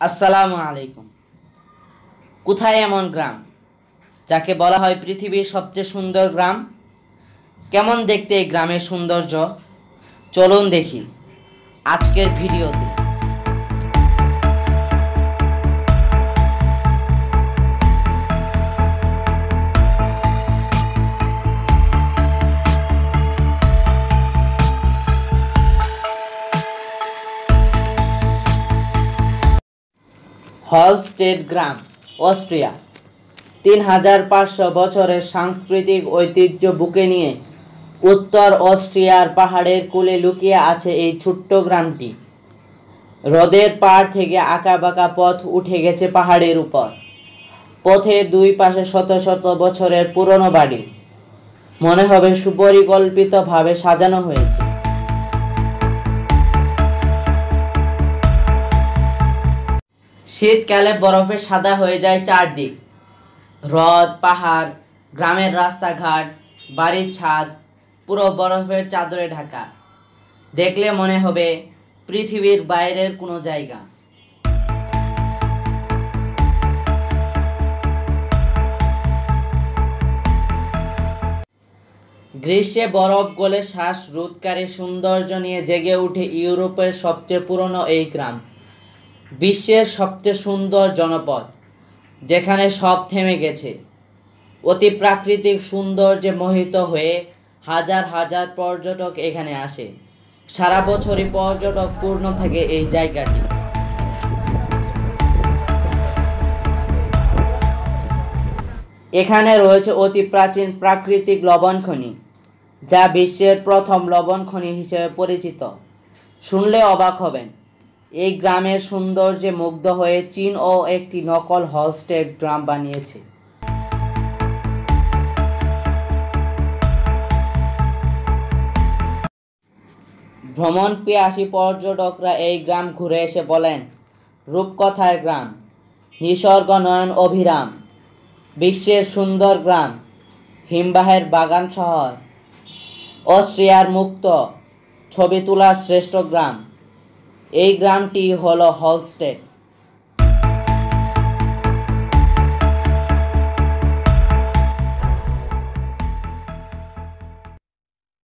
আসসালামু আলাইকুম। কোথায় এমন গ্রাম যাকে বলা হয় পৃথিবীর সবচেয়ে সুন্দর গ্রাম? কেমন দেখতে এই গ্রামের সৌন্দর্য? চলুন দেখি আজকের ভিডিওতে। হলস্টেড গ্রাম, অস্ট্রিয়া। তিন হাজার পাঁচশো বছরের সাংস্কৃতিক ঐতিহ্য বুকে নিয়ে উত্তর অস্ট্রিয়ার পাহাড়ের কোলে লুকিয়ে আছে এই ছোট্ট গ্রামটি। হ্রদের পাড় থেকে আঁকাবাঁকা পথ উঠে গেছে পাহাড়ের উপর। পথের দুই পাশে শত শত বছরের পুরনো বাড়ি। মনে হবে সুপরিকল্পিতভাবে সাজানো হয়েছে। শীতকালে বরফে সাদা হয়ে যায় চারদিক। হ্রদ, পাহাড়, গ্রামের রাস্তাঘাট, বাড়ির ছাদ, পুরো বরফের চাদরে ঢাকা। দেখলে মনে হবে পৃথিবীর বাইরের কোনো জায়গা। গ্রীষ্মে বরফ গলে শ্বাস রোধকারী সৌন্দর্য নিয়ে জেগে উঠে ইউরোপের সবচেয়ে পুরনো এই গ্রাম। বিশ্বের সবচেয়ে সুন্দর জনপদ, যেখানে সব থেমে গেছে। অতি প্রাকৃতিক সৌন্দর্যে মোহিত হয়ে হাজার হাজার পর্যটক এখানে আসে। সারা বছরই পর্যটক পূর্ণ থাকে এই জায়গাটি। এখানে রয়েছে অতি প্রাচীন প্রাকৃতিক লবণ খনি, যা বিশ্বের প্রথম লবণ খনি হিসেবে পরিচিত। শুনলে অবাক হবেন। এই গ্রামের সৌন্দর্যে মুগ্ধ হয়ে চীন ও একটি নকল হলস্টেড গ্রাম বানিয়েছে। ভ্রমণ পিয়াসী পর্যটকরা এই গ্রাম ঘুরে এসে বলেন রূপকথার গ্রাম নিসর্গ নয়ন অভিরাম, বিশ্বের সুন্দর গ্রাম, হিমবাহের বাগান শহর, অস্ট্রিয়ার মুক্ত, ছবি তোলার শ্রেষ্ঠ গ্রাম। এই গ্রামটি হলো হলস্টেড।